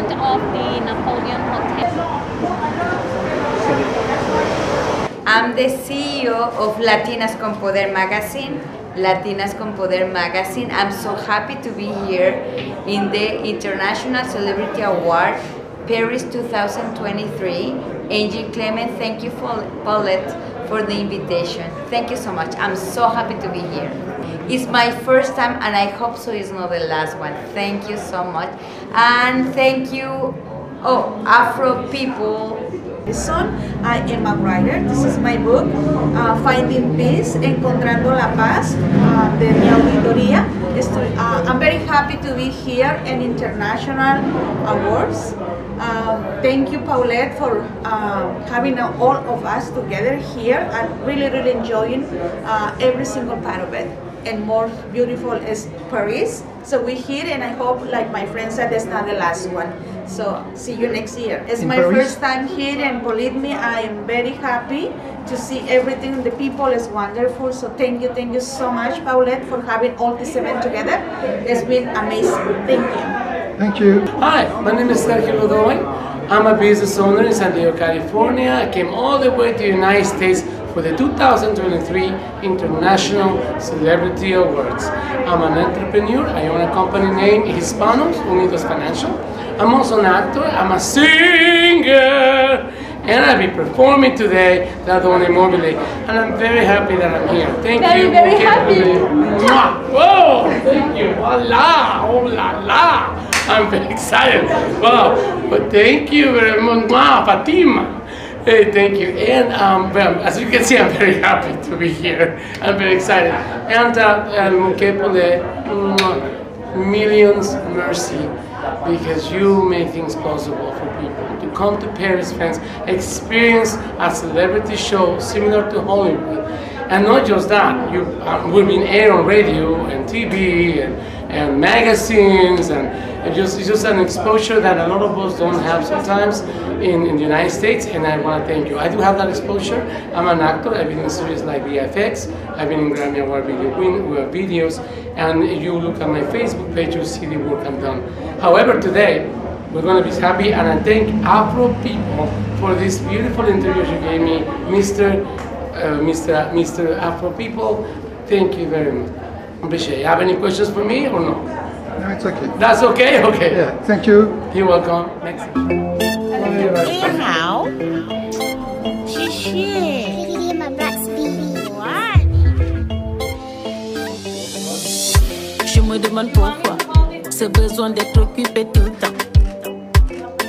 front of the Napoleon Hotel. I'm the CEO of Latinas con Poder magazine. Latinas con Poder magazine. I'm so happy to be here in the International Celebrity Award Paris 2023. Angie Clement, thank you for Paulette for the invitation. Thank you so much. I'm so happy to be here. It's my first time and I hope so it's not the last one. Thank you so much. And thank you, oh, Afro people Son, I am a writer. This is my book, uh, Finding Peace, Encontrando la Paz, uh, de mi auditoría. Uh, I'm very happy to be here in International Awards. Um, thank you, Paulette, for uh, having all of us together here. I'm really, really enjoying uh, every single part of it. And more beautiful is Paris. So we're here, and I hope, like my friend said, it's not the last one. So see you next year. It's In my Paris? first time here, and believe me, I am very happy to see everything. The people is wonderful. So thank you, thank you so much, Paulette, for having all this event together. It's been amazing. Thank you. Thank you. Hi, my name is Sergio Godoy. I'm a business owner in San Diego, California. I came all the way to the United States for the 2023 International Celebrity Awards. I'm an entrepreneur. I own a company named Hispanos Unidos Financial. I'm also an actor. I'm a singer. And I'll be performing today La Donna Mobile. And I'm very happy that I'm here. Thank Very, you. very Okay, happy. Mwah. Whoa! Thank you. Voila! Oh la la! I'm very excited. Wow! But thank you very much, Mwah, Fatima. Hey, thank you. And um, well, as you can see, I'm very happy to be here. I'm very excited. And uh, um, millions mercy because you make things possible for people to come to Paris, France, experience a celebrity show similar to Hollywood. And not just that, you um, will be aired on radio and TV and, and magazines, and it just, it's just an exposure that a lot of us don't have sometimes in, in the United States. And I want to thank you. I do have that exposure. I'm an actor. I've been in series like VFX. I've been in Grammy Award video win, uh, videos. And you look at my Facebook page, you'll see the work I've done. However, today we're going to be happy, and I thank Afro people for this beautiful interview you gave me, Mr. Uh, Mr. Mr. Afro people. Thank you very much. Appreciate it. You have any questions for me or no? No, it's okay. That's okay? Okay. Yeah, thank you. You're welcome. Next. 你好，谢谢。 Je me demande pourquoi ce besoin d'être occupé tout le temps.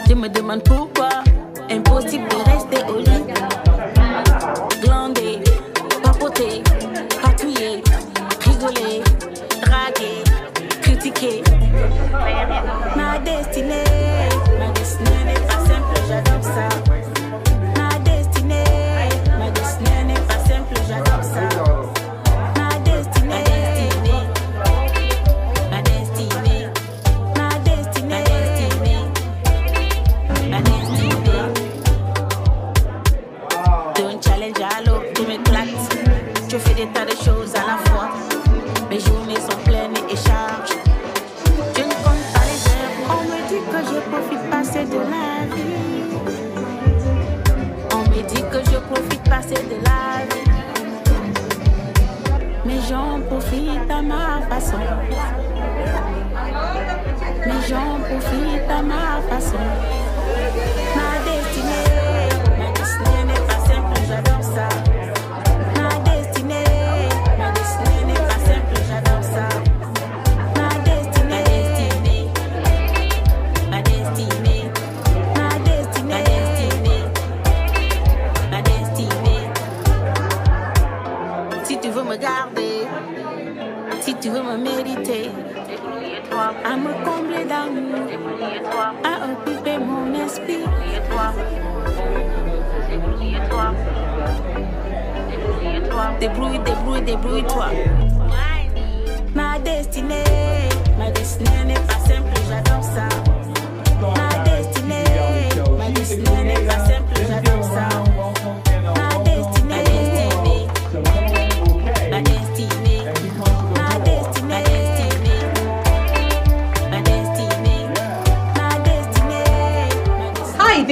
Je me demande pourquoi impossible de rester au lit. J'en profite à ma façon. Veux me garder, si tu veux me mériter, à me combler d'amour, à occuper mon esprit. Débrouille, débrouille, débrouille-toi. Ma destinée, ma destinée n'est pas simple, j'adore ça. Ma destinée, ma destinée n'est pas simple,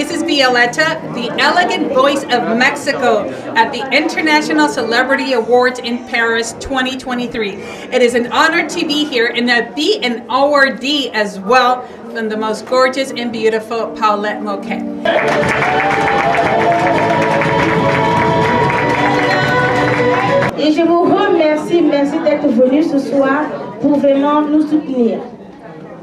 Violeta, the elegant voice of Mexico at the International Celebrity Awards in Paris 2023. It is an honor to be here and to be an awardee as well from the most gorgeous and beautiful Paulette Mouquet. Et je vous remercie, merci d'être venu ce soir pour vraiment nous soutenir.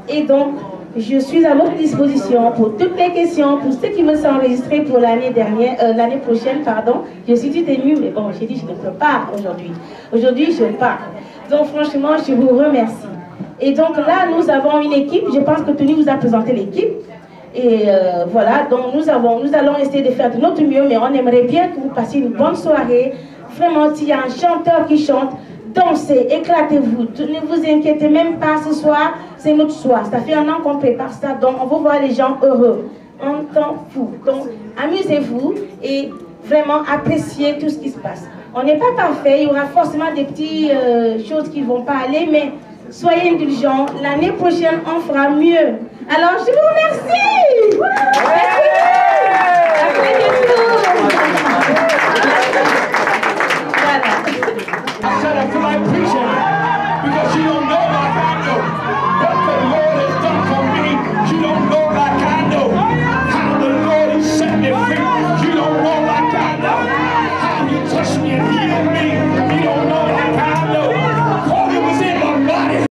Et donc, je suis à votre disposition pour toutes les questions, pour ceux qui me sont enregistrés pour euh, l'année prochaine, pardon. Je suis tout émue, mais bon, j'ai dit je ne peux pas aujourd'hui. Aujourd'hui, je pars. Donc, franchement, je vous remercie. Et donc là, nous avons une équipe. Je pense que Tony vous a présenté l'équipe. Et euh, voilà, donc nous, avons, nous allons essayer de faire de notre mieux, mais on aimerait bien que vous passiez une bonne soirée. Vraiment, s'il y a un chanteur qui chante, dansez, éclatez-vous. Ne vous inquiétez même pas ce soir, notre soir. Ça fait un an qu'on prépare ça, donc on veut voir les gens heureux. On t'en fout. Donc, amusez-vous et vraiment appréciez tout ce qui se passe. On n'est pas parfait, il y aura forcément des petites euh, choses qui ne vont pas aller, mais soyez indulgents. L'année prochaine, on fera mieux. Alors, je vous remercie. Merci